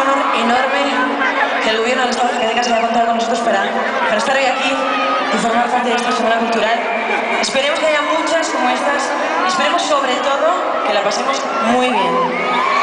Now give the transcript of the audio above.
honor enorme que el gobierno del Estado de Zacatecas haya contado con nosotros para, para estar hoy aquí y formar parte de esta Semana Cultural. Esperemos que haya muchas como estas esperemos sobre todo que la pasemos muy bien.